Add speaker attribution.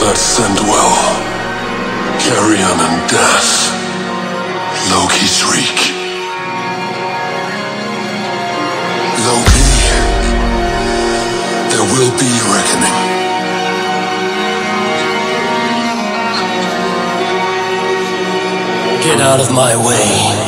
Speaker 1: that send well. Carrion and death. Loki's reek, Loki. There will be reckoning.
Speaker 2: Get out of my way.